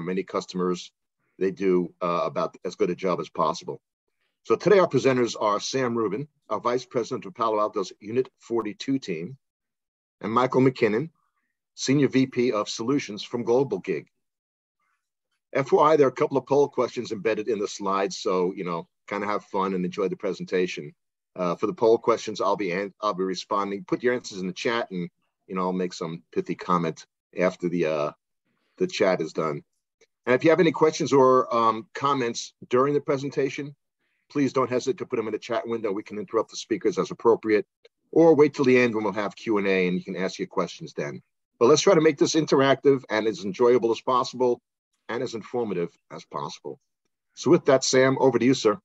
on many customers. They do uh, about as good a job as possible. So today our presenters are Sam Rubin, our Vice President of Palo Alto's Unit 42 team, and Michael McKinnon, Senior VP of Solutions from Globalgig. FYI, there are a couple of poll questions embedded in the slides, so you know, kind of have fun and enjoy the presentation. Uh, for the poll questions, I'll be I'll be responding. Put your answers in the chat, and you know, I'll make some pithy comment after the uh, the chat is done. And if you have any questions or um, comments during the presentation, please don't hesitate to put them in the chat window. We can interrupt the speakers as appropriate, or wait till the end when we'll have Q&A and you can ask your questions then. But let's try to make this interactive and as enjoyable as possible and as informative as possible. So with that, Sam, over to you, sir.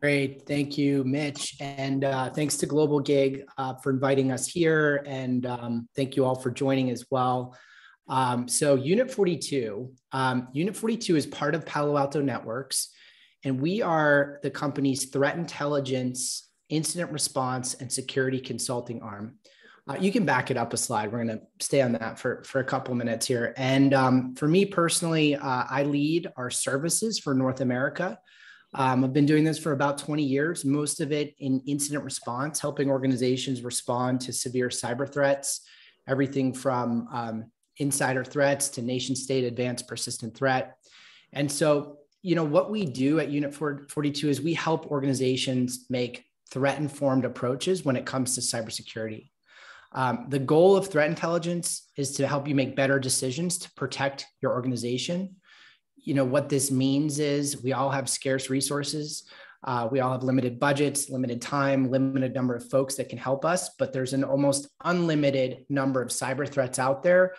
Great. Thank you, Mitch. And uh, thanks to Globalgig uh, for inviting us here. And um, thank you all for joining as well. Um, so Unit 42, um, Unit 42 is part of Palo Alto Networks, and we are the company's threat intelligence, incident response, and security consulting arm. Uh, you can back it up a slide. We're going to stay on that for, for a couple minutes here. And um, for me personally, uh, I lead our services for North America. Um, I've been doing this for about 20 years, most of it in incident response, helping organizations respond to severe cyber threats, everything from um, insider threats to nation state advanced persistent threat. And so, you know, what we do at Unit 42 is we help organizations make threat informed approaches when it comes to cybersecurity. Um, the goal of threat intelligence is to help you make better decisions to protect your organization. You know, what this means is we all have scarce resources. Uh, we all have limited budgets, limited time, limited number of folks that can help us, but there's an almost unlimited number of cyber threats out there.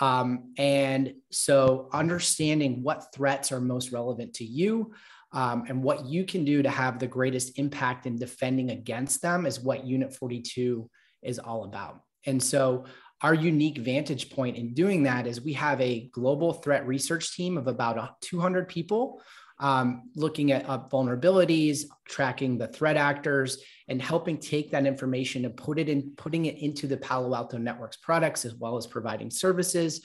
Um, and so understanding what threats are most relevant to you um, and what you can do to have the greatest impact in defending against them is what Unit 42 is all about. And so, our unique vantage point in doing that is we have a global threat research team of about 200 people um, looking at uh, vulnerabilities, tracking the threat actors, and helping take that information and put it in, putting it into the Palo Alto Networks products as well as providing services.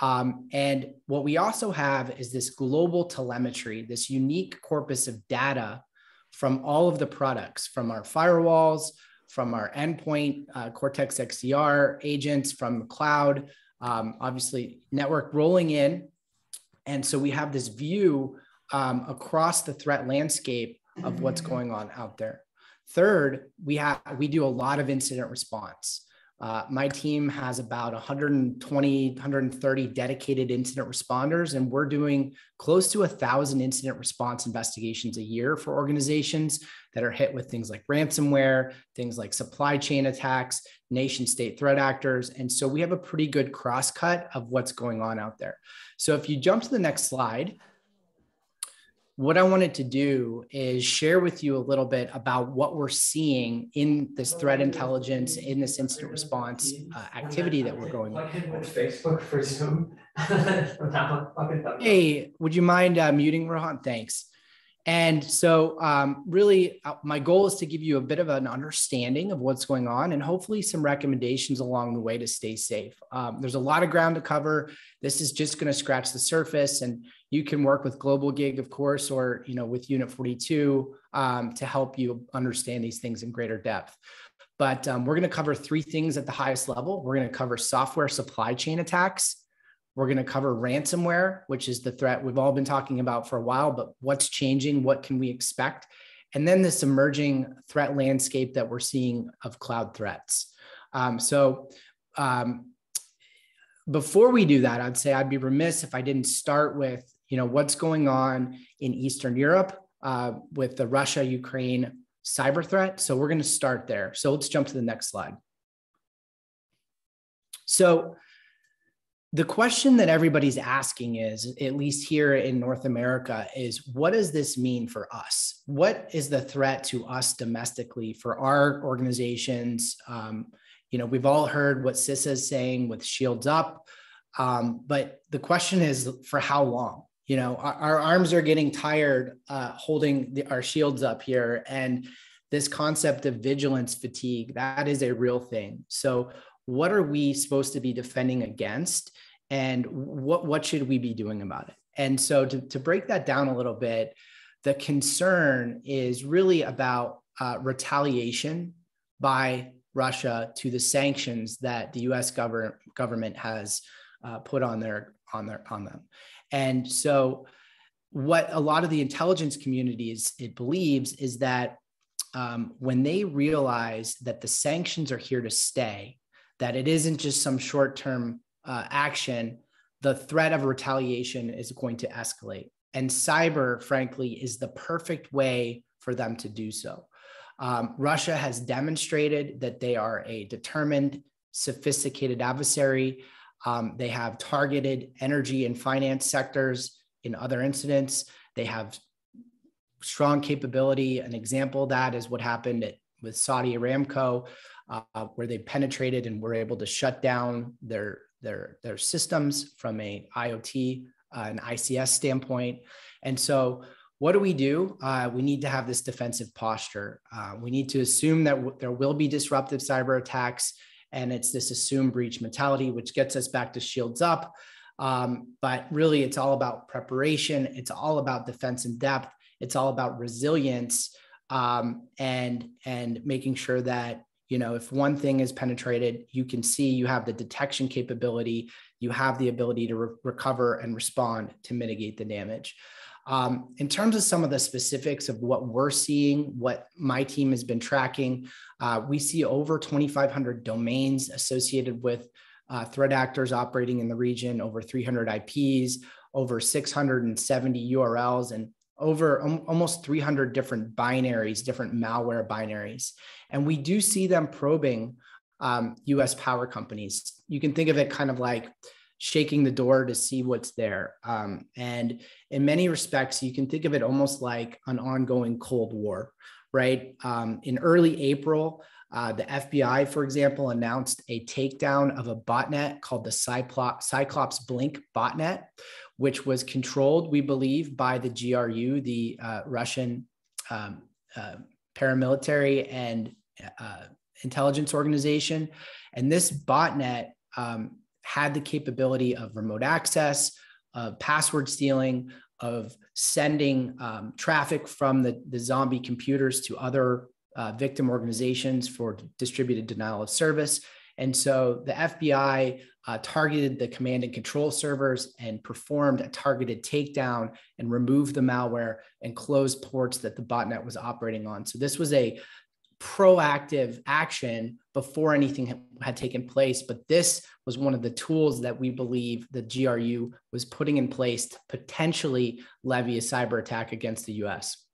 Um, and what we also have is this global telemetry, this unique corpus of data from all of the products, from our firewalls, from our endpoint uh, Cortex XDR agents from the cloud, um, obviously network rolling in. And so we have this view um, across the threat landscape of what's going on out there. Third, we have we do a lot of incident response. Uh, my team has about 120, 130 dedicated incident responders, and we're doing close to a thousand incident response investigations a year for organizations that are hit with things like ransomware, things like supply chain attacks, nation state threat actors. And so we have a pretty good cross cut of what's going on out there. So if you jump to the next slide, what I wanted to do is share with you a little bit about what we're seeing in this threat intelligence, in this incident response uh, activity that we're going on. Facebook for Zoom. hey, would you mind uh, muting Rohan? Thanks. And so, um, really, uh, my goal is to give you a bit of an understanding of what's going on and hopefully some recommendations along the way to stay safe. Um, there's a lot of ground to cover. This is just going to scratch the surface, and you can work with Globalgig, of course, or you know with Unit 42 um, to help you understand these things in greater depth. But um, we're going to cover three things at the highest level. We're going to cover software supply chain attacks. We're going to cover ransomware, which is the threat we've all been talking about for a while, but what's changing? What can we expect? And then this emerging threat landscape that we're seeing of cloud threats. Um, so, um, before we do that, I'd say I'd be remiss if I didn't start with, you know, what's going on in Eastern Europe uh, with the Russia Ukraine cyber threat. So we're going to start there. So let's jump to the next slide. So the question that everybody's asking is at least here in north america is what does this mean for us? What is the threat to us domestically for our organizations? Um, you know we've all heard what CISA is saying with shields up um, but the question is for how long? You know our, our arms are getting tired uh, holding the, our shields up here and this concept of vigilance fatigue that is a real thing. So what are we supposed to be defending against and what what should we be doing about it? And so to, to break that down a little bit, the concern is really about uh, retaliation by Russia to the sanctions that the U.S. government government has uh, put on their on their on them. And so, what a lot of the intelligence communities it believes is that um, when they realize that the sanctions are here to stay, that it isn't just some short term uh, action, the threat of retaliation is going to escalate. And cyber, frankly, is the perfect way for them to do so. Um, Russia has demonstrated that they are a determined, sophisticated adversary. Um, they have targeted energy and finance sectors in other incidents. They have strong capability. An example of that is what happened at, with Saudi Aramco, uh, where they penetrated and were able to shut down their their their systems from a IoT uh, an ICS standpoint. And so, what do we do? Uh, we need to have this defensive posture. Uh, we need to assume that w- there will be disruptive cyber attacks, and it's this assume breach mentality, which gets us back to shields up. Um, but really, it's all about preparation. It's all about defense in depth. It's all about resilience um, and and making sure that you know if one thing is penetrated, you can see you have the detection capability you have the ability to re- recover and respond to mitigate the damage. Um, in terms of some of the specifics of what we're seeing, what my team has been tracking, uh, we see over 2,500 domains associated with uh, threat actors operating in the region, over 300 IPs, over 670 URLs, and over almost 300 different binaries, different malware binaries. And we do see them probing um, US power companies. You can think of it kind of like shaking the door to see what's there. Um, and in many respects, you can think of it almost like an ongoing Cold War, right? Um, in early April, uh, the FBI, for example, announced a takedown of a botnet called the Cyclops Blink botnet, which was controlled, we believe, by the GRU, the uh, Russian um, uh, paramilitary and uh, intelligence organization. And this botnet um, had the capability of remote access, of password stealing, of sending um, traffic from the, the zombie computers to other uh, victim organizations for distributed denial of service. And so the FBI uh, targeted the command and control servers and performed a targeted takedown and removed the malware and closed ports that the botnet was operating on. So this was a proactive action before anything had taken place. But this was one of the tools that we believe the GRU was putting in place to potentially levy a cyber attack against the US.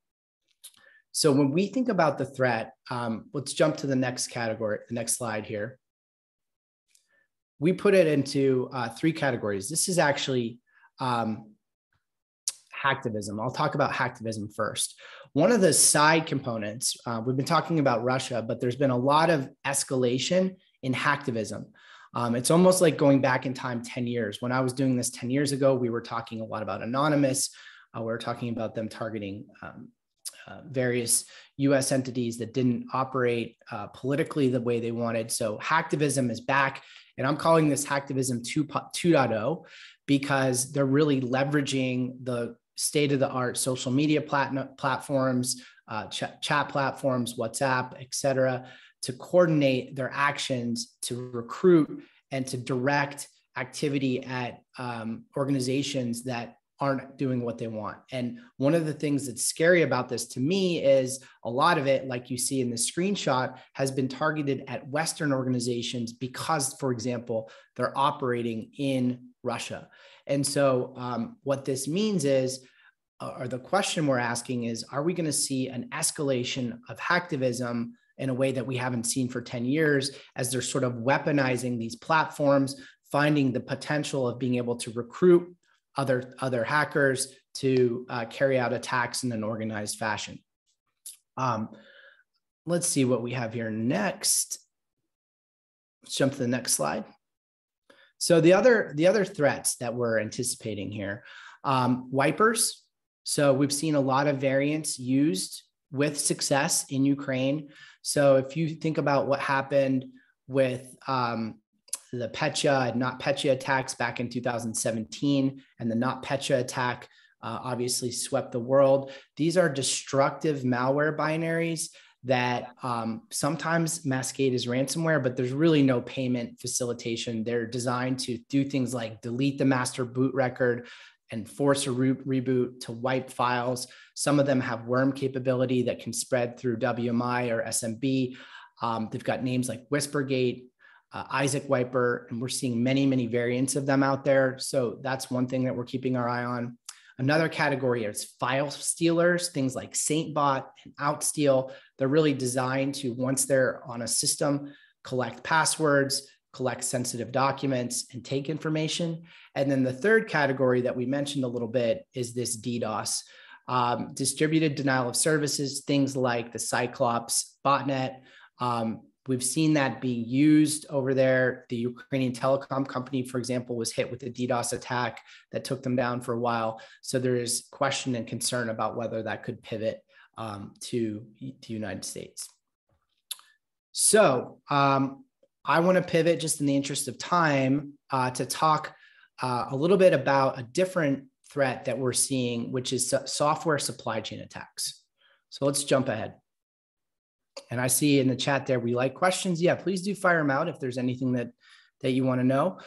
So when we think about the threat, um, let's jump to the next category, the next slide here. We put it into uh, three categories. This is actually um, hacktivism. I'll talk about hacktivism first. One of the side components, uh, we've been talking about Russia, but there's been a lot of escalation in hacktivism. Um, it's almost like going back in time 10 years. When I was doing this 10 years ago, we were talking a lot about Anonymous. Uh, we were talking about them targeting um, uh, various US entities that didn't operate uh, politically the way they wanted. So hacktivism is back. And I'm calling this hacktivism 2.0 because they're really leveraging the state of the art social media plat- platforms, uh, ch- chat platforms, WhatsApp, et cetera, to coordinate their actions to recruit and to direct activity at um, organizations that aren't doing what they want. And one of the things that's scary about this to me is a lot of it, like you see in the screenshot, has been targeted at Western organizations because, for example, they're operating in Russia. And so, um, what this means is, uh, or the question we're asking is, are we going to see an escalation of hacktivism in a way that we haven't seen for 10 years as they're sort of weaponizing these platforms, finding the potential of being able to recruit other, other hackers to uh, carry out attacks in an organized fashion? Um, let's see what we have here next. Let's jump to the next slide. So the other the other threats that we're anticipating here, um, wipers. So we've seen a lot of variants used with success in Ukraine. So if you think about what happened with um, the Petya and NotPetya attacks back in 2017, and the NotPetya attack uh, obviously swept the world. These are destructive malware binaries that um, sometimes masquerade as ransomware, but there's really no payment facilitation. They're designed to do things like delete the master boot record and force a re- reboot to wipe files. Some of them have worm capability that can spread through WMI or SMB. Um, they've got names like Whispergate, uh, IsaacWiper, and we're seeing many, many variants of them out there. So that's one thing that we're keeping our eye on. Another category is file stealers, things like SaintBot and Outsteal. They're really designed to, once they're on a system, collect passwords, collect sensitive documents, and take information. And then the third category that we mentioned a little bit is this DDoS. Um, distributed denial of services, things like the Cyclops botnet, um, We've seen that being used over there. The Ukrainian telecom company, for example, was hit with a DDoS attack that took them down for a while. So there is question and concern about whether that could pivot um, to the United States. So um, I want to pivot just in the interest of time uh, to talk uh, a little bit about a different threat that we're seeing, which is software supply chain attacks. So let's jump ahead. And I see in the chat there, we like questions. Yeah, please do fire them out if there's anything that, that you want to know.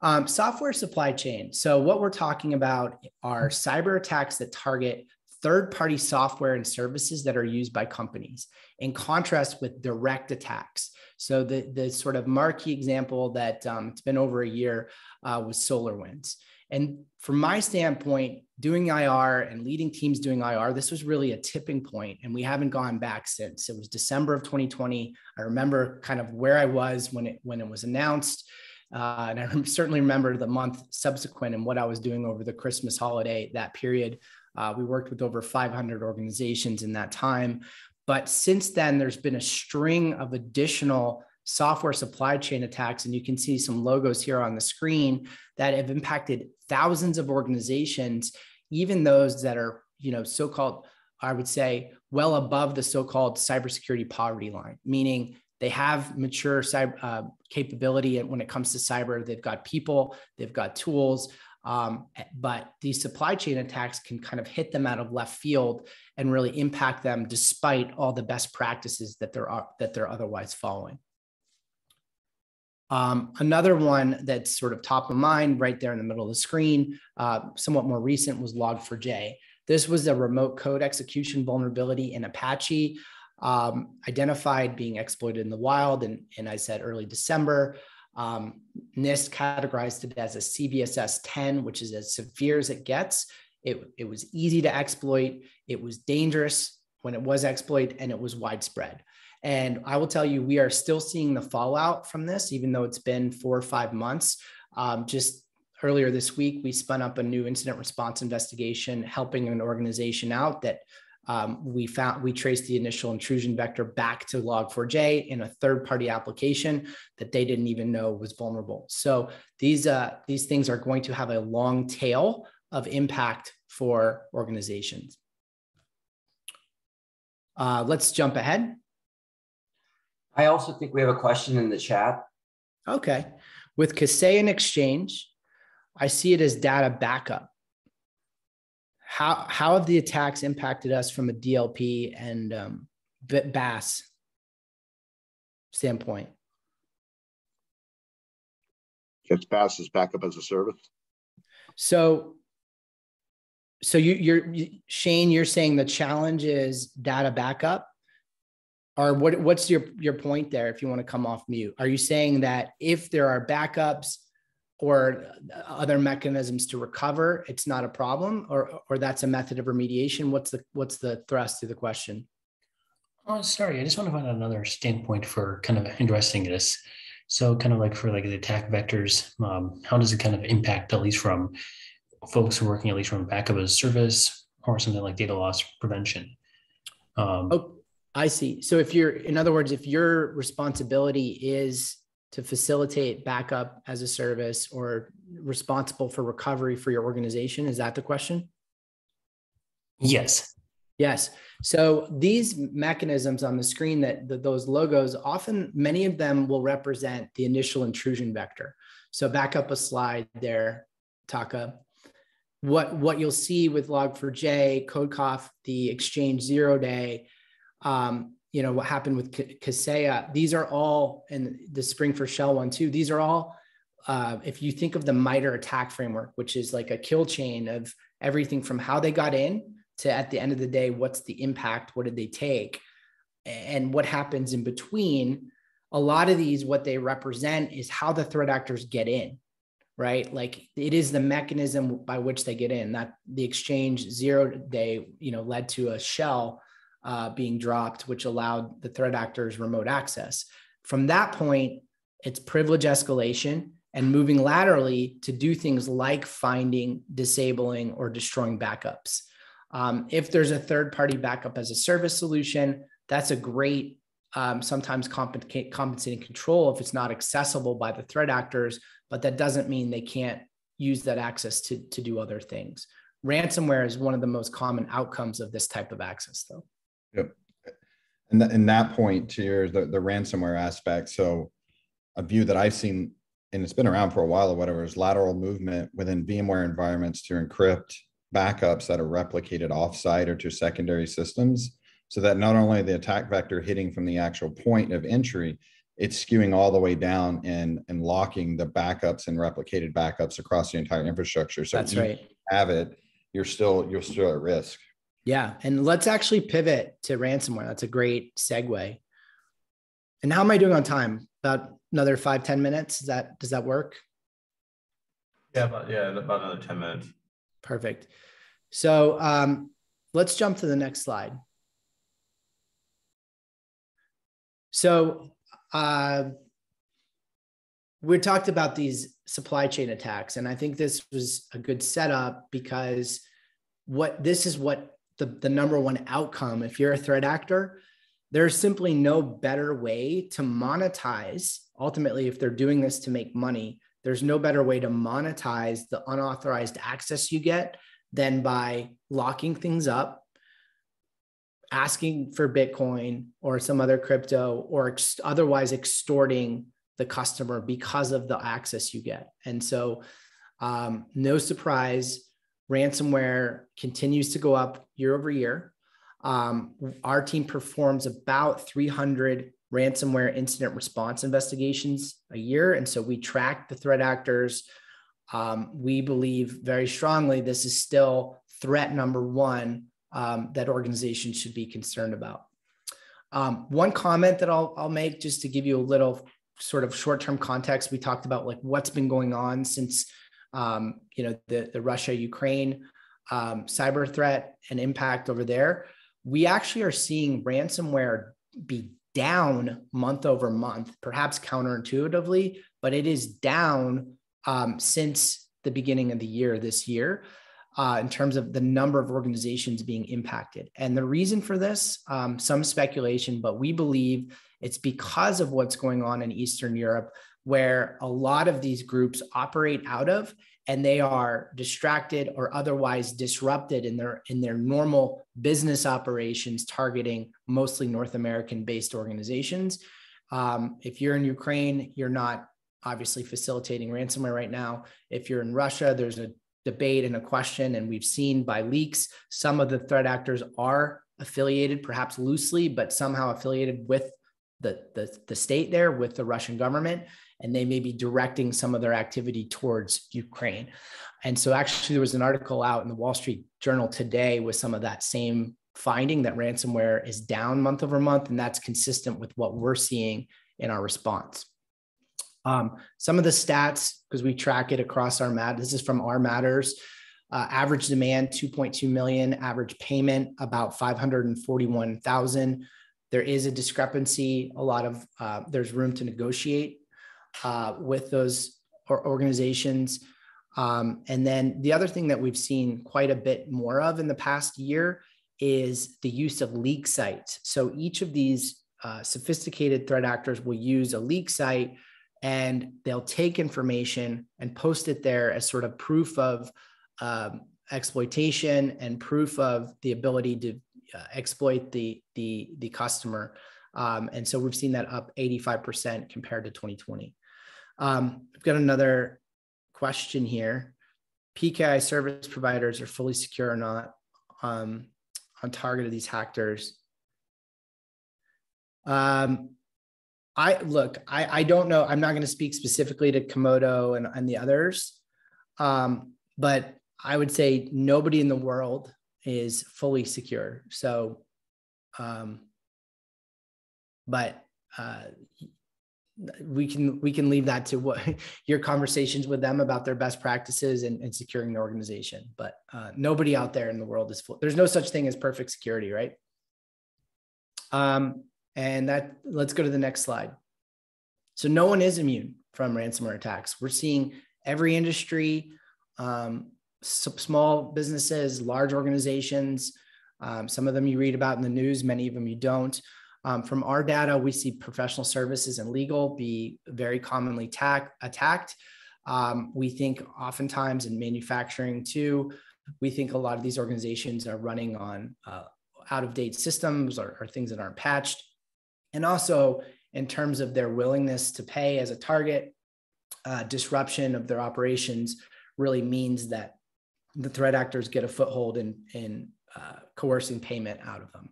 Um, software supply chain. So, what we're talking about are cyber attacks that target third party software and services that are used by companies, in contrast with direct attacks. So, the, the sort of marquee example that um, it's been over a year uh, was SolarWinds. And from my standpoint, doing IR and leading teams doing IR, this was really a tipping point, and we haven't gone back since. It was December of 2020. I remember kind of where I was when it when it was announced, uh, and I certainly remember the month subsequent and what I was doing over the Christmas holiday. That period, uh, we worked with over 500 organizations in that time. But since then, there's been a string of additional software supply chain attacks. And you can see some logos here on the screen that have impacted thousands of organizations, even those that are, you know, so-called, I would say, well above the so-called cybersecurity poverty line, meaning they have mature cyber uh, capability when it comes to cyber. They've got people, they've got tools, um, but these supply chain attacks can kind of hit them out of left field and really impact them, despite all the best practices that they're that they're otherwise following. Um, another one that's sort of top of mind right there in the middle of the screen, uh, somewhat more recent, was Log4j. This was a remote code execution vulnerability in Apache, um, identified being exploited in the wild. And, and I said early December. Um, NIST categorized it as a CVSS 10, which is as severe as it gets. It, it was easy to exploit, it was dangerous when it was exploit, and it was widespread. And I will tell you, we are still seeing the fallout from this, even though it's been four or five months. Um, just earlier this week, we spun up a new incident response investigation, helping an organization out that um, we found we traced the initial intrusion vector back to Log4j in a third-party application that they didn't even know was vulnerable. So these uh, these things are going to have a long tail of impact for organizations. Uh, let's jump ahead. I also think we have a question in the chat. Okay. With Kaseya Exchange, I see it as data backup. How, how have the attacks impacted us from a DLP and um, BaaS standpoint? It's BaaS as backup as a service. So, so you, you're Shane. You're saying the challenge is data backup or what, what's your, your point there if you want to come off mute? Are you saying that if there are backups or other mechanisms to recover, it's not a problem or, or that's a method of remediation? What's the, what's the thrust to the question? Oh, sorry. I just want to find another standpoint for kind of addressing this. So kind of like for like the attack vectors, um, how does it kind of impact, at least from folks who are working at least from backup as a service or something like data loss prevention? Um, oh, I see. So if you're, in other words, if your responsibility is to facilitate backup as a service or responsible for recovery for your organization, is that the question? Yes. Yes. So these mechanisms on the screen that, that those logos often many of them will represent the initial intrusion vector. So back up a slide there, Taka. What what you'll see with Log4j, Codecov, the exchange zero day, um, you know what happened with Kaseya. These are all and the Spring4Shell one too. These are all uh, if you think of the MITRE ATT&CK framework, which is like a kill chain of everything from how they got in to at the end of the day, what's the impact? What did they take? And what happens in between? A lot of these, what they represent is how the threat actors get in, right? Like it is the mechanism by which they get in. That the exchange zero day, you know, led to a shell uh, being dropped, which allowed the threat actors remote access. From that point, it's privilege escalation and moving laterally to do things like finding, disabling, or destroying backups. Um, if there's a third party backup as a service solution, that's a great, um, sometimes compensating control if it's not accessible by the threat actors, but that doesn't mean they can't use that access to, to do other things. Ransomware is one of the most common outcomes of this type of access, though. Yep. And, th- and that point to your the, the ransomware aspect. So a view that I've seen, and it's been around for a while or whatever, is lateral movement within VMware environments to encrypt backups that are replicated offsite or to secondary systems so that not only the attack vector hitting from the actual point of entry, it's skewing all the way down and, and locking the backups and replicated backups across the entire infrastructure. So that's right. Have it, you're still you're still at risk. Yeah, and let's actually pivot to ransomware. That's a great segue. And how am I doing on time? About another five ten minutes. Is that does that work? Yeah, about yeah, about another ten minutes. Perfect. So um, let's jump to the next slide. So uh, we talked about these supply chain attacks, and I think this was a good setup because what this is what the, the number one outcome. If you're a threat actor, there's simply no better way to monetize. Ultimately, if they're doing this to make money, there's no better way to monetize the unauthorized access you get than by locking things up, asking for Bitcoin or some other crypto, or ex- otherwise extorting the customer because of the access you get. And so, um, no surprise, ransomware continues to go up year over year. Um, our team performs about 300 ransomware incident response investigations a year. And so we track the threat actors. Um, we believe very strongly this is still threat number one um, that organizations should be concerned about. Um, one comment that I'll, I'll make just to give you a little sort of short-term context, we talked about like what's been going on since um, you know the, the Russia-Ukraine um, cyber threat and impact over there. We actually are seeing ransomware be down month over month, perhaps counterintuitively, but it is down um, since the beginning of the year this year. Uh, in terms of the number of organizations being impacted. And the reason for this, um, some speculation, but we believe it's because of what's going on in Eastern Europe, where a lot of these groups operate out of and they are distracted or otherwise disrupted in their in their normal business operations targeting mostly north american based organizations. Um, if you're in ukraine you're not obviously facilitating ransomware right now. If you're in russia there's a debate and a question and we've seen by leaks some of the threat actors are affiliated perhaps loosely but somehow affiliated with the, the, the state there with the russian government and they may be directing some of their activity towards Ukraine. And so, actually, there was an article out in the Wall Street Journal today with some of that same finding that ransomware is down month over month, and that's consistent with what we're seeing in our response. Um, some of the stats, because we track it across our mat, this is from our matters. Uh, average demand 2.2 million, average payment about 541,000. There is a discrepancy. A lot of uh, there's room to negotiate uh, with those organizations. Um, and then the other thing that we've seen quite a bit more of in the past year is the use of leak sites. So each of these uh, sophisticated threat actors will use a leak site and they'll take information and post it there as sort of proof of um, exploitation and proof of the ability to uh, exploit the the the customer. Um, and so we've seen that up 85% compared to 2020. Um, I've got another question here. PKI service providers are fully secure or not um, on target of these hackers. Um, I look, I, I don't know. I'm not going to speak specifically to Comodo and, and the others. Um, but I would say nobody in the world is fully secure. So, um, but uh, we can we can leave that to what your conversations with them about their best practices and, and securing the organization. But uh, nobody out there in the world is full. There's no such thing as perfect security, right? Um, and that let's go to the next slide. So no one is immune from ransomware attacks. We're seeing every industry, um, small businesses, large organizations. Um, some of them you read about in the news, many of them you don't. Um, from our data, we see professional services and legal be very commonly tack, attacked. Um, we think oftentimes in manufacturing too, we think a lot of these organizations are running on uh, out of date systems or, or things that aren't patched. And also in terms of their willingness to pay as a target, uh, disruption of their operations really means that the threat actors get a foothold in, in uh, coercing payment out of them.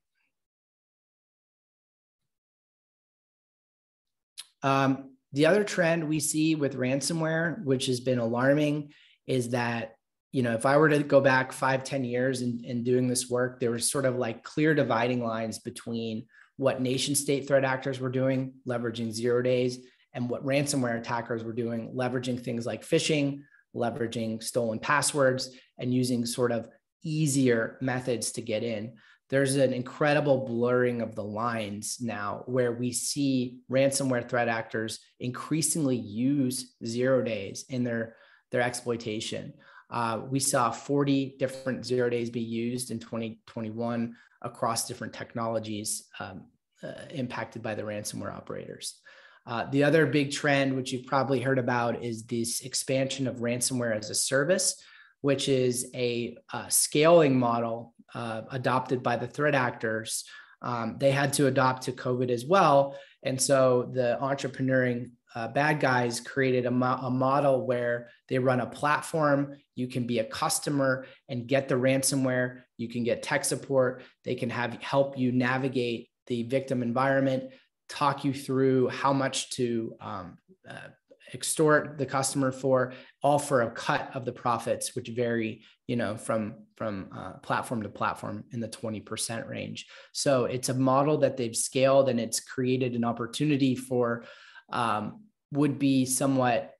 Um, the other trend we see with ransomware, which has been alarming, is that you know if I were to go back five, ten years in, in doing this work, there was sort of like clear dividing lines between what nation state threat actors were doing, leveraging zero days, and what ransomware attackers were doing, leveraging things like phishing, leveraging stolen passwords, and using sort of easier methods to get in. There's an incredible blurring of the lines now where we see ransomware threat actors increasingly use zero days in their, their exploitation. Uh, we saw 40 different zero days be used in 2021 across different technologies um, uh, impacted by the ransomware operators. Uh, the other big trend, which you've probably heard about, is this expansion of ransomware as a service, which is a, a scaling model uh, adopted by the threat actors. Um, they had to adopt to COVID as well. And so the entrepreneuring uh, bad guys created a, mo- a, model where they run a platform. You can be a customer and get the ransomware. You can get tech support. They can have help you navigate the victim environment, talk you through how much to um, uh, extort the customer for, all for a cut of the profits, which vary, you know, from from uh, platform to platform in the 20% range. So it's a model that they've scaled and it's created an opportunity for um, would be somewhat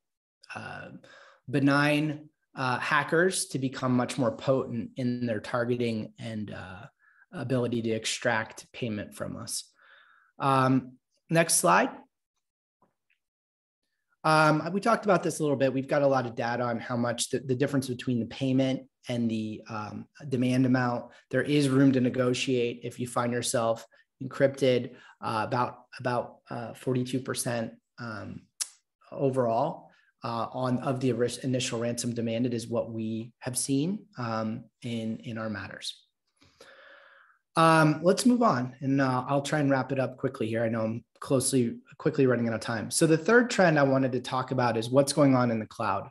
uh, benign uh, hackers to become much more potent in their targeting and uh, ability to extract payment from us. Um, next slide. Um, we talked about this a little bit. We've got a lot of data on how much the, the difference between the payment and the um, demand amount. There is room to negotiate if you find yourself encrypted uh, about about uh, 42% um, overall uh, on of the initial ransom demanded is what we have seen um, in in our matters. Um, let's move on, and uh, I'll try and wrap it up quickly here. I know I'm closely quickly running out of time. So the third trend I wanted to talk about is what's going on in the cloud.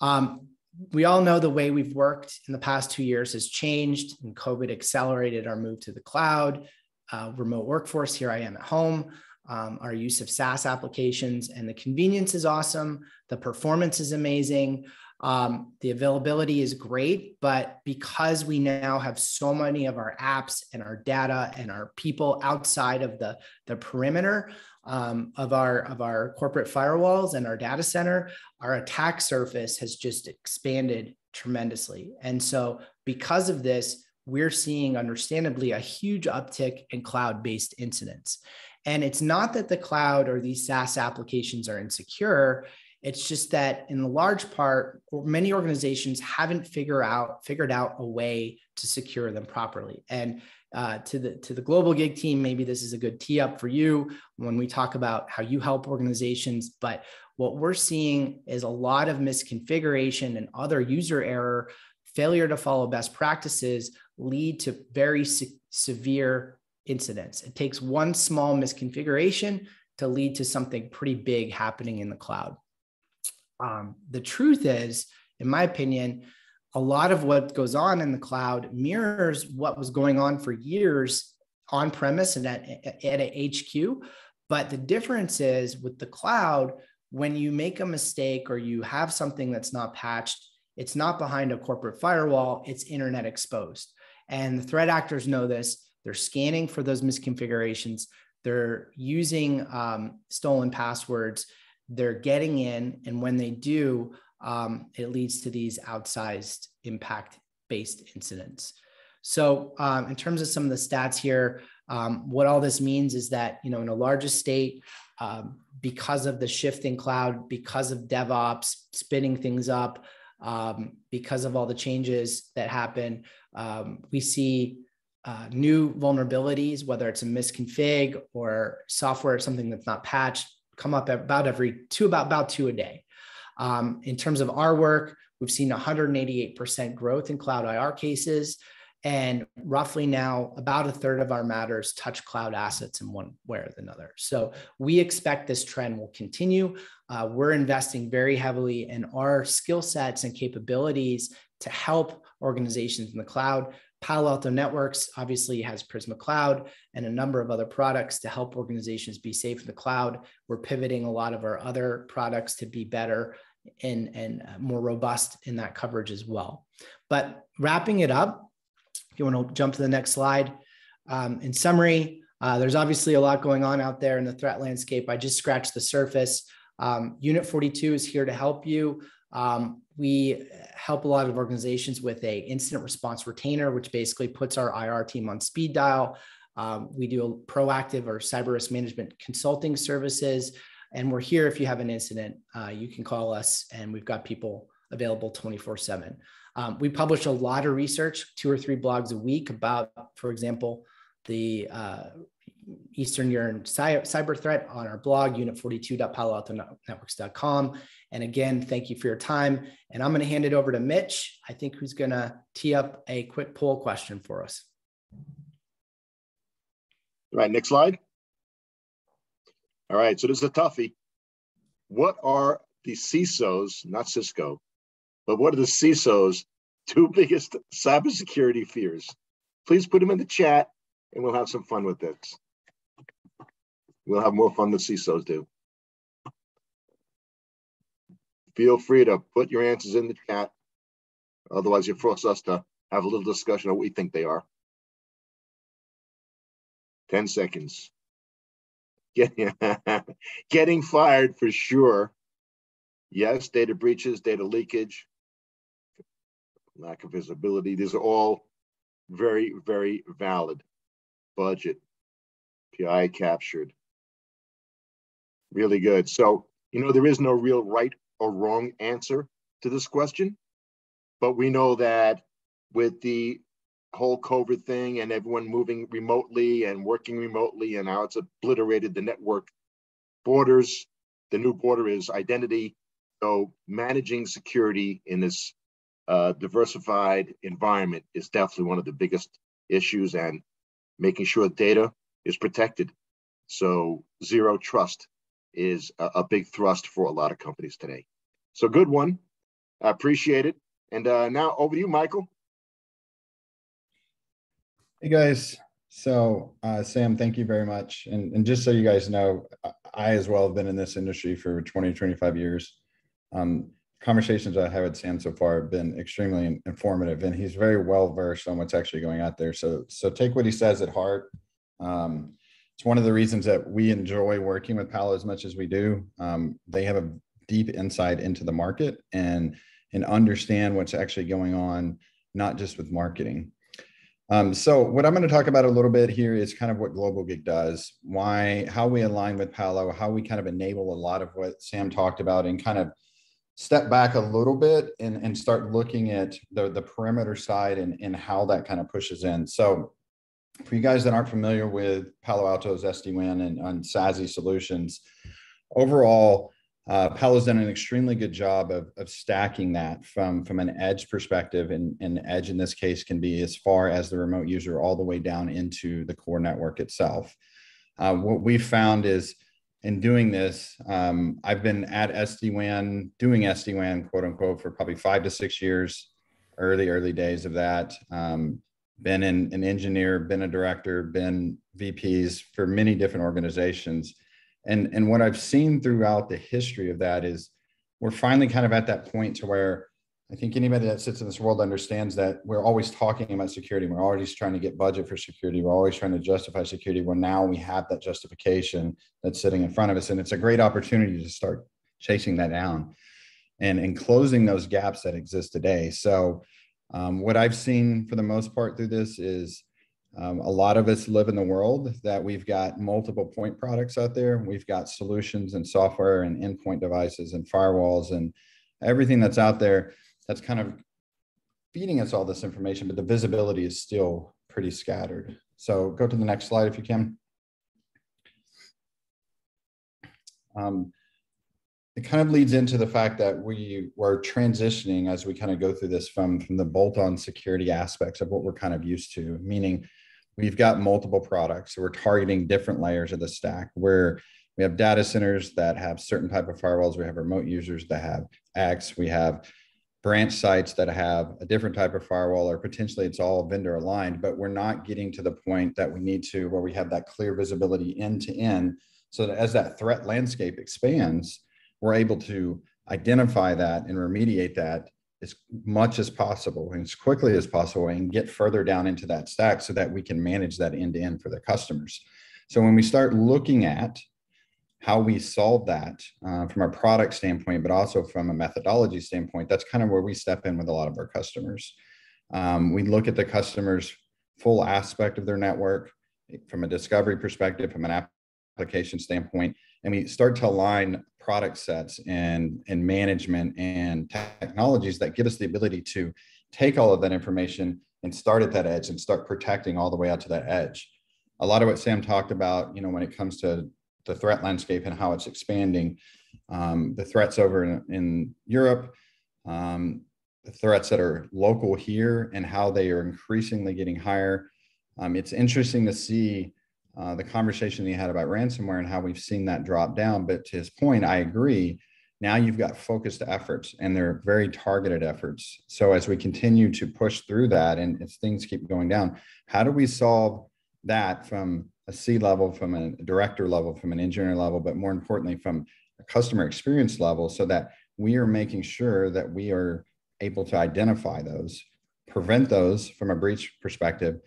Um, we all know the way we've worked in the past two years has changed, and COVID accelerated our move to the cloud. Uh, remote workforce. Here I am at home um, our use of SaaS applications, and the convenience is awesome. The performance is amazing. Um, the availability is great, but because we now have so many of our apps and our data and our people outside of the, the perimeter um, of our of our corporate firewalls and our data center, our attack surface has just expanded tremendously. And so, because of this, we're seeing, understandably, a huge uptick in cloud-based incidents. And it's not that the cloud or these SaaS applications are insecure. It's just that in the large part, many organizations haven't figured out figured out a way to secure them properly. And uh, to the to the Globalgig team, maybe this is a good tee up for you when we talk about how you help organizations. But what we're seeing is a lot of misconfiguration and other user error, failure to follow best practices lead to very severe incidents. It takes one small misconfiguration to lead to something pretty big happening in the cloud. Um, the truth is, in my opinion, a lot of what goes on in the cloud mirrors what was going on for years on premise and at, at a HQ. But the difference is with the cloud, when you make a mistake or you have something that's not patched, it's not behind a corporate firewall, it's internet exposed. And the threat actors know this. They're scanning for those misconfigurations. They're using um, stolen passwords. They're getting in. And when they do, um, it leads to these outsized impact based incidents. So, um, in terms of some of the stats here, um, what all this means is that you know in a larger state, um, because of the shift in cloud, because of DevOps spinning things up, um, because of all the changes that happen, um, we see uh, new vulnerabilities, whether it's a misconfig or software, something that's not patched, come up about every two about about two a day. Um, in terms of our work, we've seen 188% growth in cloud IR cases. And roughly now, about a third of our matters touch cloud assets in one way or another. So we expect this trend will continue. Uh, we're investing very heavily in our skill sets and capabilities to help organizations in the cloud. Palo Alto Networks obviously has Prisma Cloud and a number of other products to help organizations be safe in the cloud. We're pivoting a lot of our other products to be better and, and more robust in that coverage as well. But wrapping it up, if you want to jump to the next slide, um, in summary, uh, there's obviously a lot going on out there in the threat landscape. I just scratched the surface. Um, Unit 42 is here to help you. Um, we help a lot of organizations with a incident response retainer, which basically puts our IR team on speed dial. Um, we do a proactive or cyber risk management consulting services, and we're here if you have an incident. Uh, you can call us, and we've got people available 24 7. Um, we publish a lot of research, two or three blogs a week about, for example, the uh, Eastern Europe cyber threat on our blog, unit42.paloaltonetworks.com. And again, thank you for your time. And I'm going to hand it over to Mitch, I think, who's going to tee up a quick poll question for us. All right, next slide. All right, so this is a toughie. What are the CISOs, not Cisco, but what are the CISOs' two biggest cybersecurity fears? Please put them in the chat and we'll have some fun with this. We'll have more fun than CISOs do. Feel free to put your answers in the chat. Otherwise, you force us to have a little discussion of what we think they are. 10 seconds. Getting, getting fired for sure. Yes, data breaches, data leakage, lack of visibility. These are all very, very valid. Budget, PI captured. Really good. So, you know, there is no real right or wrong answer to this question, but we know that with the whole COVID thing and everyone moving remotely and working remotely, and now it's obliterated the network borders. The new border is identity. So managing security in this uh, diversified environment is definitely one of the biggest issues and making sure data is protected. So zero trust is a, a big thrust for a lot of companies today. So good one. I appreciate it. And uh, now over to you, Michael. Hey guys. So uh, Sam, thank you very much. And, and just so you guys know, I as well have been in this industry for 20, 25 years. Um, conversations I have with Sam so far have been extremely informative, and he's very well versed on what's actually going out there. So, so take what he says at heart. Um, it's one of the reasons that we enjoy working with Palo as much as we do. Um, they have a deep insight into the market and and understand what's actually going on, not just with marketing. Um, so what I'm going to talk about a little bit here is kind of what Globalgig does, why, how we align with Palo, how we kind of enable a lot of what Sam talked about, and kind of step back a little bit and, and start looking at the, the perimeter side and, and how that kind of pushes in. So for you guys that aren't familiar with Palo Alto's SD-WAN and, and SASE solutions, overall, uh, Palo's done an extremely good job of, of stacking that from, from an edge perspective. And, and edge in this case can be as far as the remote user all the way down into the core network itself. Uh, what we found is in doing this, um, I've been at SD-WAN, doing SD-WAN, quote unquote, for probably five to six years, early, early days of that. Um, been in, an engineer, been a director, been VPs for many different organizations. And, and what I've seen throughout the history of that is we're finally kind of at that point to where I think anybody that sits in this world understands that we're always talking about security. We're always trying to get budget for security. We're always trying to justify security. Well, now we have that justification that's sitting in front of us. And it's a great opportunity to start chasing that down and, and closing those gaps that exist today. So, um, what I've seen for the most part through this is um, a lot of us live in the world that we've got multiple point products out there. We've got solutions and software and endpoint devices and firewalls and everything that's out there that's kind of feeding us all this information, but the visibility is still pretty scattered. So go to the next slide if you can. Um, it kind of leads into the fact that we were transitioning as we kind of go through this from, from the bolt-on security aspects of what we're kind of used to, meaning we've got multiple products. So we're targeting different layers of the stack where we have data centers that have certain type of firewalls. We have remote users that have X. We have branch sites that have a different type of firewall or potentially it's all vendor aligned but we're not getting to the point that we need to where we have that clear visibility end to end so that as that threat landscape expands we're able to identify that and remediate that as much as possible and as quickly as possible and get further down into that stack so that we can manage that end to end for the customers so when we start looking at how we solve that uh, from a product standpoint, but also from a methodology standpoint, that's kind of where we step in with a lot of our customers. Um, we look at the customer's full aspect of their network from a discovery perspective, from an application standpoint, and we start to align product sets and, and management and technologies that give us the ability to take all of that information and start at that edge and start protecting all the way out to that edge. A lot of what Sam talked about, you know, when it comes to the threat landscape and how it's expanding. Um, the threats over in, in Europe, um, the threats that are local here, and how they are increasingly getting higher. Um, it's interesting to see uh, the conversation he had about ransomware and how we've seen that drop down. But to his point, I agree. Now you've got focused efforts and they're very targeted efforts. So as we continue to push through that and as things keep going down, how do we solve that from a C level, from a director level, from an engineer level, but more importantly, from a customer experience level, so that we are making sure that we are able to identify those, prevent those from a breach perspective.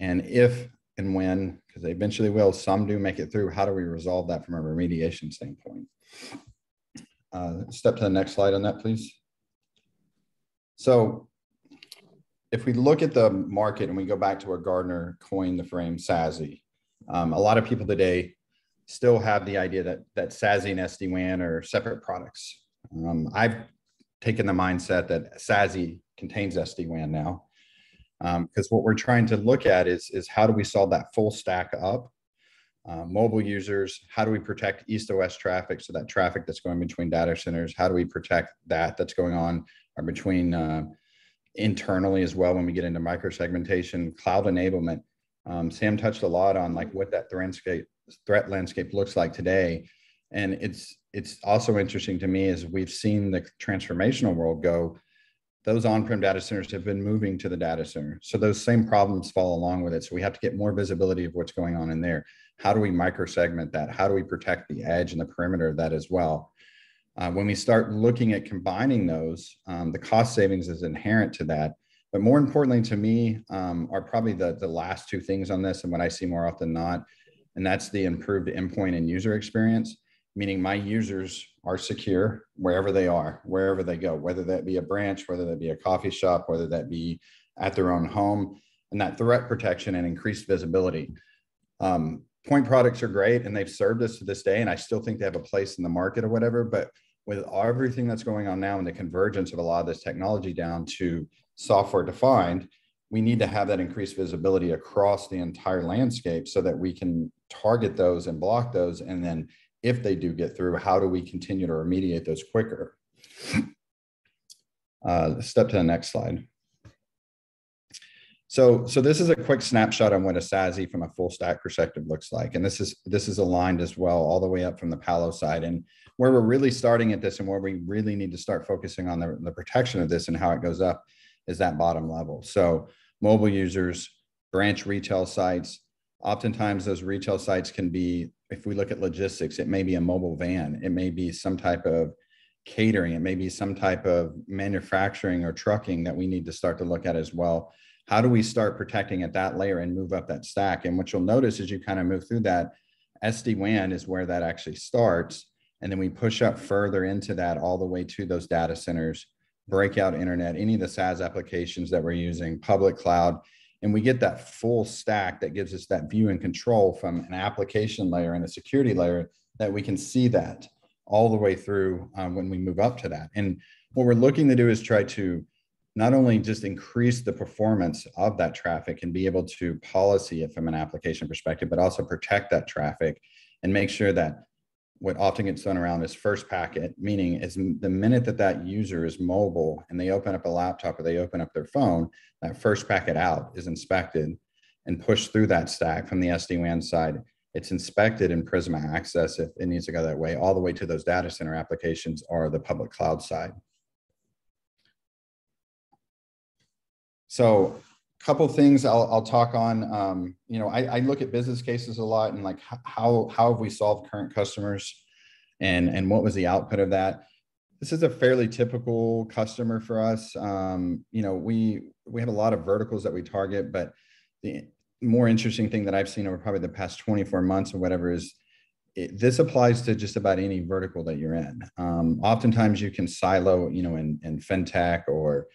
And if and when, because they eventually will, some do make it through, how do we resolve that from a remediation standpoint? Uh, step to the next slide on that, please. So if we look at the market and we go back to where Gartner coined the frame SASE, um, a lot of people today still have the idea that that SASE and SD-WAN are separate products. Um, I've taken the mindset that SASE contains SD-WAN now, because um, what we're trying to look at is is how do we solve that full stack up. Uh, mobile users, how do we protect east to west traffic? So that traffic that's going between data centers, how do we protect that that's going on or between uh, internally as well when we get into micro segmentation, cloud enablement. Um, Sam touched a lot on like what that threat landscape, threat landscape looks like today. And it's it's also interesting to me as we've seen the transformational world go, those on-prem data centers have been moving to the data center. So those same problems fall along with it. So we have to get more visibility of what's going on in there. How do we micro segment that? How do we protect the edge and the perimeter of that as well? Uh, when we start looking at combining those, um, the cost savings is inherent to that. But more importantly to me um, are probably the, the last two things on this and what I see more often than not. And that's the improved endpoint and user experience, meaning my users are secure wherever they are, wherever they go, whether that be a branch, whether that be a coffee shop, whether that be at their own home, and that threat protection and increased visibility. Um, point products are great and they've served us to this day, and I still think they have a place in the market or whatever. But with everything that's going on now and the convergence of a lot of this technology down to software defined, we need to have that increased visibility across the entire landscape so that we can target those and block those and then if they do get through, how do we continue to remediate those quicker? Uh, step to the next slide. So, so this is a quick snapshot on what a SASE from a full stack perspective looks like. And this is this is aligned as well all the way up from the Palo side. And where we're really starting at this and where we really need to start focusing on the, the protection of this and how it goes up is that bottom level. So mobile users, branch retail sites, oftentimes those retail sites can be, if we look at logistics, it may be a mobile van, it may be some type of catering, it may be some type of manufacturing or trucking that we need to start to look at as well how do we start protecting at that layer and move up that stack? And what you'll notice as you kind of move through that, SD-WAN is where that actually starts. And then we push up further into that all the way to those data centers, breakout internet, any of the SaaS applications that we're using, public cloud. And we get that full stack that gives us that view and control from an application layer and a security layer that we can see that all the way through um, when we move up to that. And what we're looking to do is try to not only just increase the performance of that traffic and be able to policy it from an application perspective, but also protect that traffic and make sure that what often gets thrown around is first packet, meaning is the minute that that user is mobile and they open up a laptop or they open up their phone, that first packet out is inspected and pushed through that stack from the SD-WAN side. It's inspected in Prisma Access if it needs to go that way, all the way to those data center applications or the public cloud side. So couple things I'll, I'll talk on, um, you know, I, I, look at business cases a lot and like how, how have we solved current customers and, and what was the output of that? This is a fairly typical customer for us. Um, you know, we, we have a lot of verticals that we target, but the more interesting thing that I've seen over probably the past 24 months or whatever is it, this applies to just about any vertical that you're in. Um, oftentimes you can silo, you know, in, in fintech or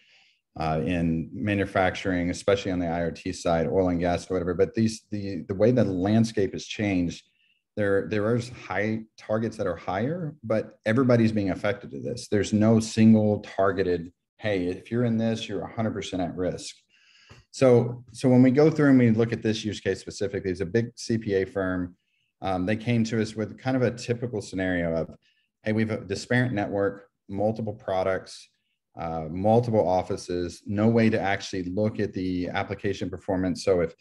uh, in manufacturing, especially on the IoT side, oil and gas, or whatever. But these the the way the landscape has changed, there there is high targets that are higher, but everybody's being affected to this. There's no single targeted. Hey, if you're in this, you're 100% at risk. So so when we go through and we look at this use case specifically, it's a big CPA firm. Um, they came to us with kind of a typical scenario of, hey, we've a disparate network, multiple products uh, multiple offices, no way to actually look at the application performance. So if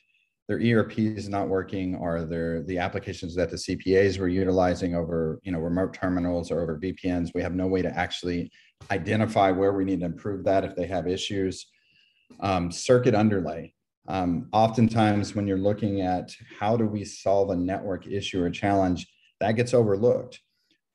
their ERP is not working or their the applications that the CPAs were utilizing over you know remote terminals or over VPNs, we have no way to actually identify where we need to improve that if they have issues. Um, circuit underlay. Um, oftentimes, when you're looking at how do we solve a network issue or challenge, that gets overlooked.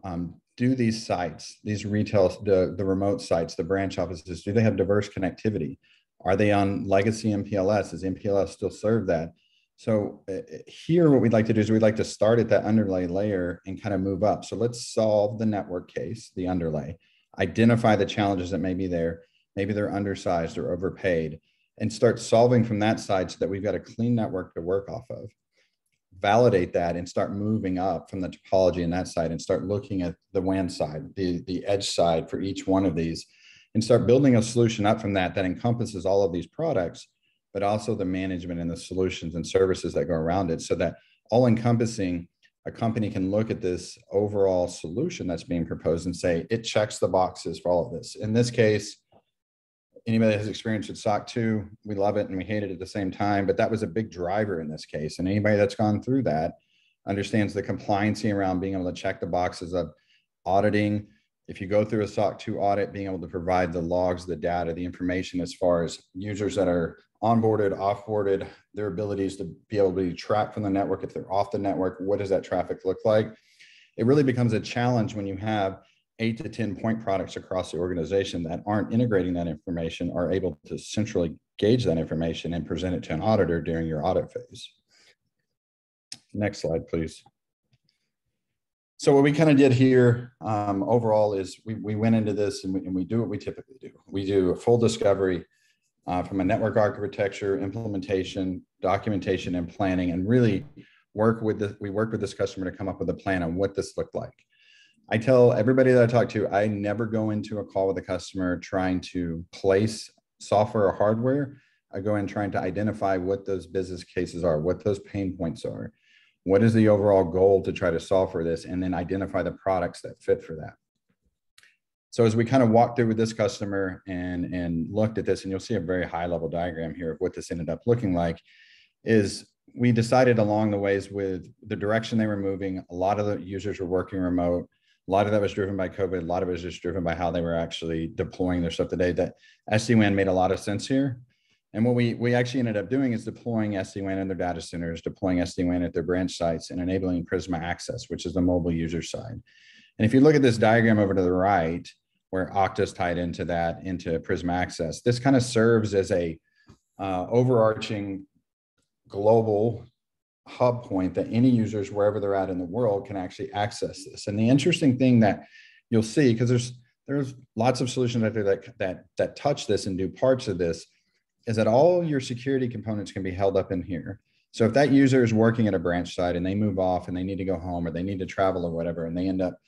Um, do these sites, these retail, the, the remote sites, the branch offices, do they have diverse connectivity? Are they on legacy MPLS? Does MPLS still serve that? So uh, here, what we'd like to do is we'd like to start at that underlay layer and kind of move up. So let's solve the network case, the underlay, identify the challenges that may be there. Maybe they're undersized or overpaid and start solving from that side so that we've got a clean network to work off of validate that and start moving up from the topology in that side and start looking at the WAN side, the, the edge side for each one of these, and start building a solution up from that that encompasses all of these products, but also the management and the solutions and services that go around it so that all encompassing a company can look at this overall solution that's being proposed and say it checks the boxes for all of this. In this case, anybody that has experience with SOC 2, we love it and we hate it at the same time, but that was a big driver in this case. And anybody that's gone through that understands the compliancy around being able to check the boxes of auditing. If you go through a SOC 2 audit, being able to provide the logs, the data, the information as far as users that are onboarded, offboarded, their abilities to be able to be tracked from the network. If they're off the network, what does that traffic look like? It really becomes a challenge when you have eight to 10 point products across the organization that aren't integrating that information are able to centrally gauge that information and present it to an auditor during your audit phase. Next slide, please. So what we kind of did here um, overall is we, we went into this and we, and we do what we typically do. We do a full discovery uh, from a network architecture, implementation, documentation, and planning, and really work with the, we work with this customer to come up with a plan on what this looked like. I tell everybody that I talk to, I never go into a call with a customer trying to place software or hardware. I go in trying to identify what those business cases are, what those pain points are. What is the overall goal to try to solve for this? And then identify the products that fit for that. So as we kind of walked through with this customer and, and looked at this, and you'll see a very high level diagram here of what this ended up looking like, is we decided along the ways with the direction they were moving, a lot of the users were working remote. A lot of that was driven by COVID. A lot of it was just driven by how they were actually deploying their stuff today. That SD-WAN made a lot of sense here. And what we, we actually ended up doing is deploying SD-WAN in their data centers, deploying SD-WAN at their branch sites, and enabling Prisma Access, which is the mobile user side. And if you look at this diagram over to the right, where Okta's tied into that, into Prisma Access, this kind of serves as a uh, overarching global hub point that any users wherever they're at in the world can actually access this. And the interesting thing that you'll see, because there's there's lots of solutions out there that that that touch this and do parts of this, is that all your security components can be held up in here. So if that user is working at a branch site and they move off and they need to go home or they need to travel or whatever, and they end up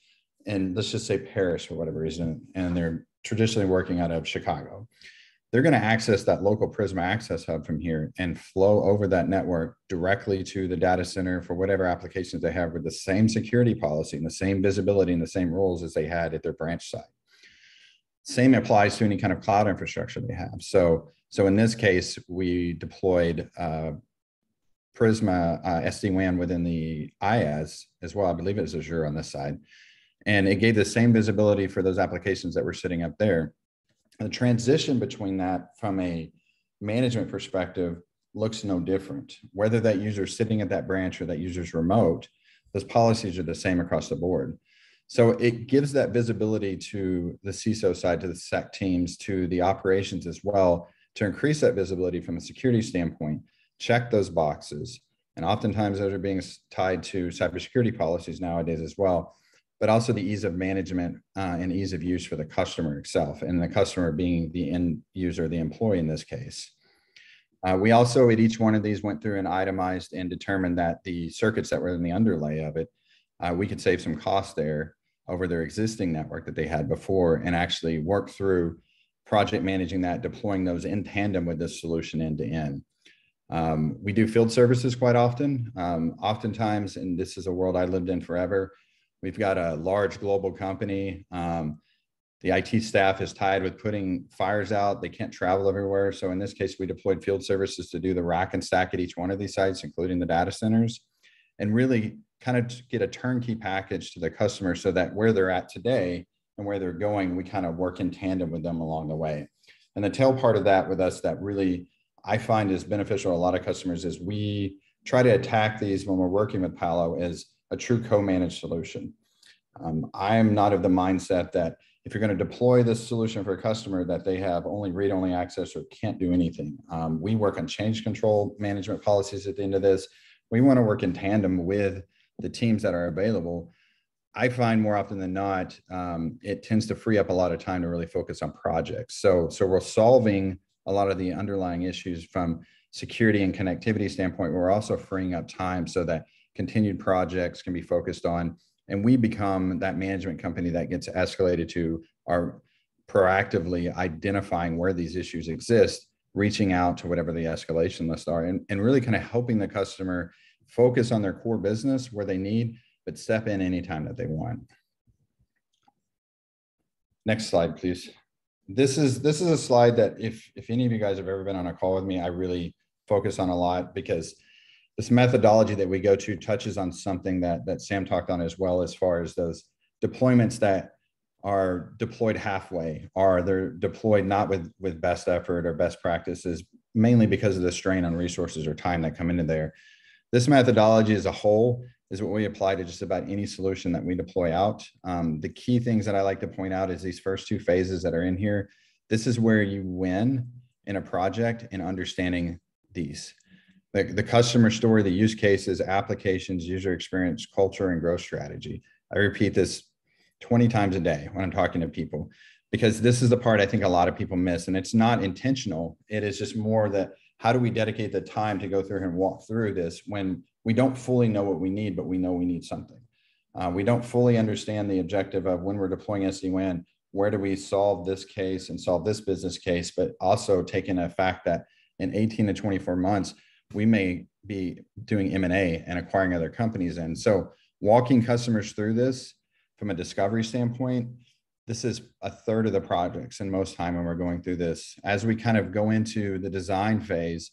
in let's just say Paris for whatever reason, and they're traditionally working out of Chicago they're going to access that local Prisma Access Hub from here and flow over that network directly to the data center for whatever applications they have with the same security policy and the same visibility and the same rules as they had at their branch site. Same applies to any kind of cloud infrastructure they have. So, so in this case, we deployed uh, Prisma uh, SD-WAN within the IaaS as well. I believe it was Azure on this side. And it gave the same visibility for those applications that were sitting up there the transition between that from a management perspective looks no different. Whether that user is sitting at that branch or that user is remote, those policies are the same across the board. So it gives that visibility to the CISO side, to the SEC teams, to the operations as well, to increase that visibility from a security standpoint, check those boxes. And oftentimes those are being tied to cybersecurity policies nowadays as well but also the ease of management uh, and ease of use for the customer itself, and the customer being the end user, the employee in this case. Uh, we also, at each one of these, went through and itemized and determined that the circuits that were in the underlay of it, uh, we could save some cost there over their existing network that they had before and actually work through project managing that, deploying those in tandem with this solution end to end. Um, we do field services quite often. Um, oftentimes, and this is a world I lived in forever, We've got a large global company. Um, the IT staff is tied with putting fires out. They can't travel everywhere. So in this case, we deployed field services to do the rack and stack at each one of these sites, including the data centers, and really kind of get a turnkey package to the customer so that where they're at today and where they're going, we kind of work in tandem with them along the way. And the tail part of that with us that really I find is beneficial to a lot of customers is we try to attack these when we're working with Palo as a true co-managed solution. Um, I'm not of the mindset that if you're going to deploy this solution for a customer that they have only read-only access or can't do anything. Um, we work on change control management policies at the end of this. We want to work in tandem with the teams that are available. I find more often than not, um, it tends to free up a lot of time to really focus on projects. So, so we're solving a lot of the underlying issues from security and connectivity standpoint. We're also freeing up time so that continued projects can be focused on. And we become that management company that gets escalated to our proactively identifying where these issues exist reaching out to whatever the escalation lists are and, and really kind of helping the customer focus on their core business where they need but step in anytime that they want. Next slide please. This is this is a slide that if if any of you guys have ever been on a call with me i really focus on a lot because this methodology that we go to touches on something that that Sam talked on as well, as far as those deployments that are deployed halfway, are they're deployed not with with best effort or best practices, mainly because of the strain on resources or time that come into there. This methodology as a whole is what we apply to just about any solution that we deploy out. Um, the key things that I like to point out is these first two phases that are in here. This is where you win in a project in understanding these the, the customer story, the use cases, applications, user experience, culture, and growth strategy. I repeat this 20 times a day when I'm talking to people because this is the part I think a lot of people miss. And it's not intentional. It is just more that how do we dedicate the time to go through and walk through this when we don't fully know what we need, but we know we need something. Uh, we don't fully understand the objective of when we're deploying SD-WAN, where do we solve this case and solve this business case, but also taking a fact that in 18 to 24 months, we may be doing M&A and acquiring other companies. And so walking customers through this from a discovery standpoint, this is a third of the projects and most time when we're going through this. As we kind of go into the design phase,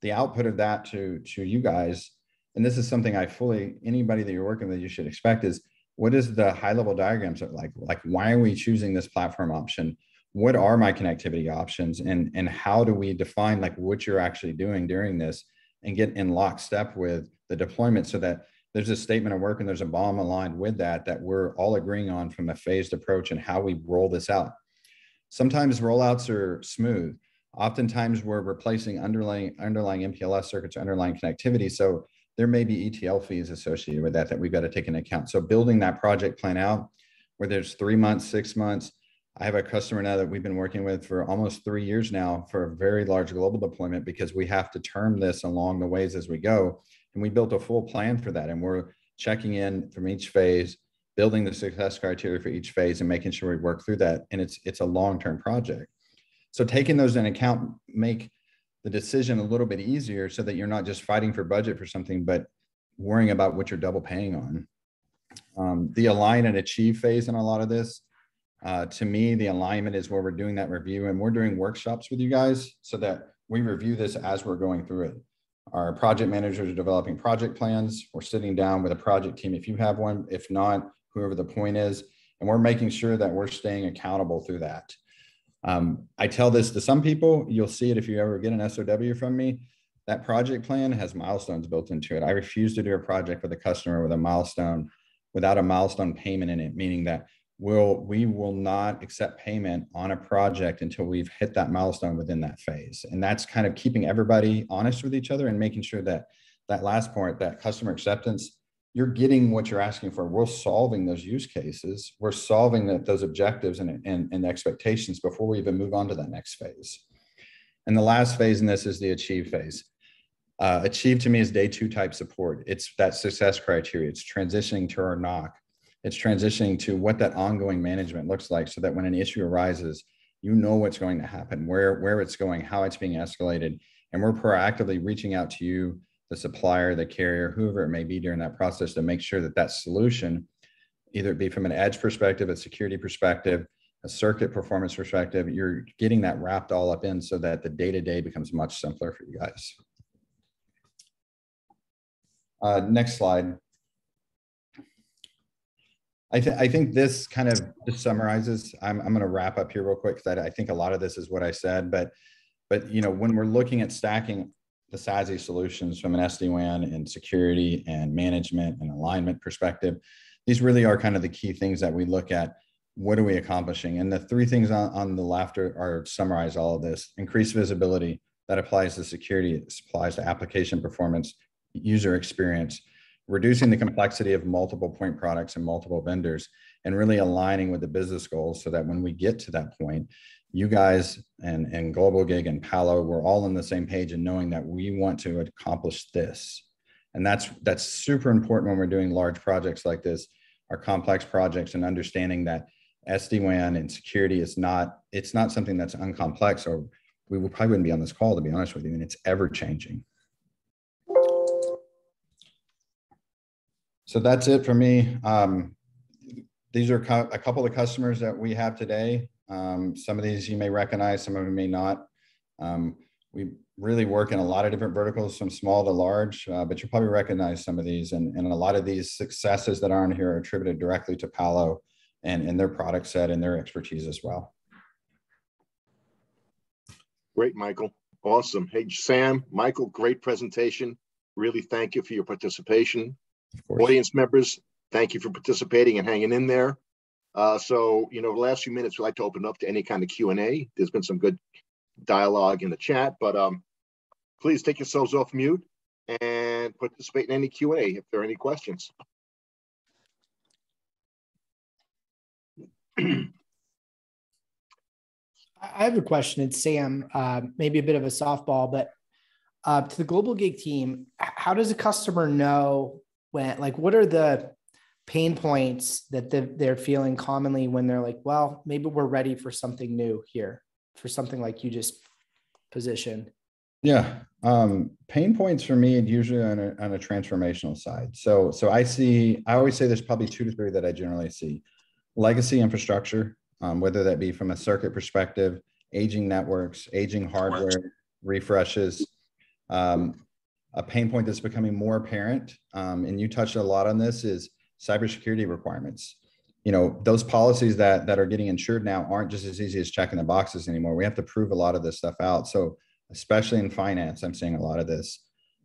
the output of that to, to you guys, and this is something I fully, anybody that you're working with, you should expect is what is the high level diagrams like? Like, why are we choosing this platform option? What are my connectivity options? And, and how do we define like what you're actually doing during this and get in lockstep with the deployment so that there's a statement of work and there's a BOM aligned with that that we're all agreeing on from a phased approach and how we roll this out. Sometimes rollouts are smooth. Oftentimes we're replacing underlying underlying MPLS circuits, underlying connectivity. So there may be ETL fees associated with that that we've got to take into account. So building that project plan out where there's three months, six months. I have a customer now that we've been working with for almost three years now for a very large global deployment because we have to term this along the ways as we go. And we built a full plan for that. And we're checking in from each phase, building the success criteria for each phase and making sure we work through that. And it's it's a long-term project. So taking those in account make the decision a little bit easier so that you're not just fighting for budget for something, but worrying about what you're double paying on. Um, the align and achieve phase in a lot of this, uh, to me, the alignment is where we're doing that review and we're doing workshops with you guys so that we review this as we're going through it. Our project managers are developing project plans. We're sitting down with a project team if you have one, if not, whoever the point is, and we're making sure that we're staying accountable through that. Um, I tell this to some people, you'll see it if you ever get an SOW from me. That project plan has milestones built into it. I refuse to do a project with a customer with a milestone without a milestone payment in it, meaning that we'll, we will not accept payment on a project until we've hit that milestone within that phase. And that's kind of keeping everybody honest with each other and making sure that that last point that customer acceptance you're getting what you're asking for. We're solving those use cases. We're solving the, those objectives and, and, and expectations before we even move on to that next phase. And the last phase in this is the achieve phase. Uh, achieve to me is day two type support. It's that success criteria. It's transitioning to our NOC. It's transitioning to what that ongoing management looks like so that when an issue arises, you know what's going to happen, where, where it's going, how it's being escalated. And we're proactively reaching out to you the supplier, the carrier, whoever it may be during that process to make sure that that solution, either it be from an edge perspective, a security perspective, a circuit performance perspective, you're getting that wrapped all up in so that the day to day becomes much simpler for you guys. Uh, next slide. I, th I think this kind of just summarizes. I'm, I'm going to wrap up here real quick because I, I think a lot of this is what I said, but but you know when we're looking at stacking the SASE solutions from an SD-WAN and security and management and alignment perspective. These really are kind of the key things that we look at. What are we accomplishing? And the three things on, on the left are, are summarize all of this. Increased visibility, that applies to security, it applies to application performance, user experience, reducing the complexity of multiple point products and multiple vendors, and really aligning with the business goals so that when we get to that point, you guys and, and Globalgig and Palo, we're all on the same page and knowing that we want to accomplish this. And that's that's super important when we're doing large projects like this, our complex projects, and understanding that SD-WAN and security is not, it's not something that's uncomplex, or we probably wouldn't be on this call, to be honest with you, and it's ever changing. So that's it for me. Um, these are a couple of customers that we have today. Um, some of these you may recognize, some of them may not. Um, we really work in a lot of different verticals, from small to large, uh, but you'll probably recognize some of these. And, and a lot of these successes that aren't here are attributed directly to Palo and, and their product set and their expertise as well. Great, Michael. Awesome. Hey, Sam, Michael, great presentation. Really thank you for your participation. Audience members, thank you for participating and hanging in there. Uh, so, you know, the last few minutes, we like to open up to any kind of Q&A. There's been some good dialogue in the chat, but um, please take yourselves off mute and participate in any Q&A if there are any questions. I have a question. It's Sam, uh, maybe a bit of a softball, but uh, to the Globalgig team, how does a customer know when, like, what are the pain points that they're feeling commonly when they're like, well, maybe we're ready for something new here, for something like you just positioned? Yeah. Um, pain points for me usually on a, on a transformational side. So, so I see, I always say there's probably two to three that I generally see. Legacy infrastructure, um, whether that be from a circuit perspective, aging networks, aging hardware, refreshes. Um, a pain point that's becoming more apparent, um, and you touched a lot on this, is cybersecurity requirements. You know, those policies that that are getting insured now aren't just as easy as checking the boxes anymore. We have to prove a lot of this stuff out. So especially in finance. I'm seeing a lot of this.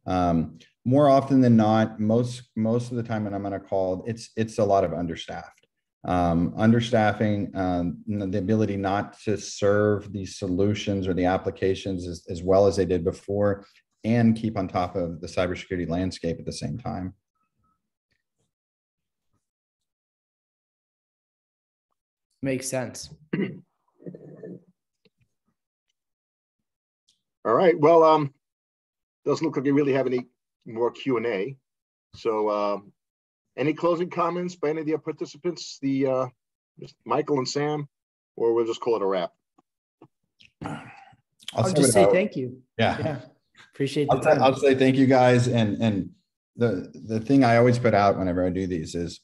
Um, more often than not, most most of the time when I'm on a call, it's it's a lot of understaffed. Um, understaffing, um, the ability not to serve these solutions or the applications as, as well as they did before, and keep on top of the cybersecurity landscape at the same time. Makes sense. All right. Well, um, doesn't look like we really have any more Q and A. So, um, any closing comments by any of the participants, the uh, Michael and Sam, or we'll just call it a wrap. I'll, I'll just say without- thank you. Yeah. Yeah. Appreciate I'll, say- I'll say thank you guys. And, and the, the thing I always put out whenever I do these is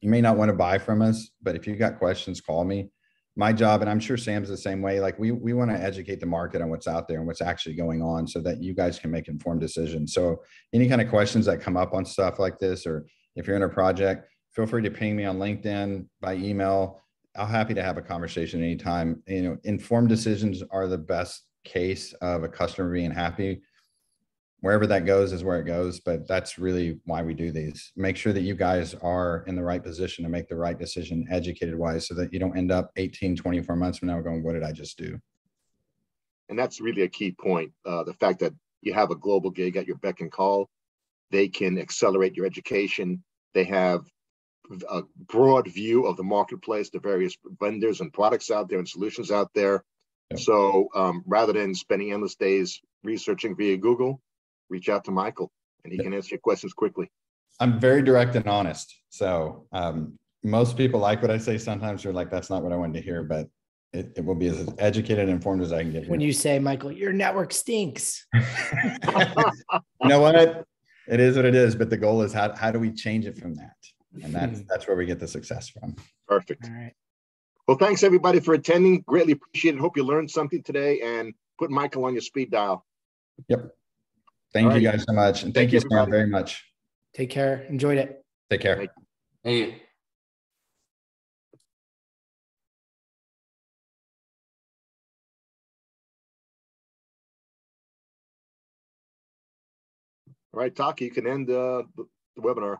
you may not want to buy from us, but if you've got questions, call me. My job, and I'm sure Sam's the same way, like we, we want to educate the market on what's out there and what's actually going on so that you guys can make informed decisions. So any kind of questions that come up on stuff like this, or if you're in a project, feel free to ping me on LinkedIn by email. I'm happy to have a conversation anytime. You know, informed decisions are the best case of a customer being happy wherever that goes is where it goes but that's really why we do these make sure that you guys are in the right position to make the right decision educated wise so that you don't end up 18 24 months from now going what did i just do And that's really a key point. Uh, the fact that you have a Globalgig at your beck and call, they can accelerate your education. They have a broad view of the marketplace, the various vendors and products out there and solutions out there. Yep. So um, rather than spending endless days researching via Google, reach out to Michael and he can answer your questions quickly. i'm very direct and honest so um, most people like what i say sometimes they're like that's not what i wanted to hear but it, it will be as educated and informed as i can get When here. you say, Michael, your network stinks. you know what it is what it is but the goal is how, how do we change it from that and that's that's where we get the success from Perfect. All right. Well, thanks everybody for attending. Greatly appreciate it. Hope you learned something today and put Michael on your speed dial. Yep. Thank All you right. guys so much. And Thank thank, you, you, Sam, very much. Take care. Enjoyed it. Take care. Thank Hey, All right, Taki, you can end uh, the the webinar.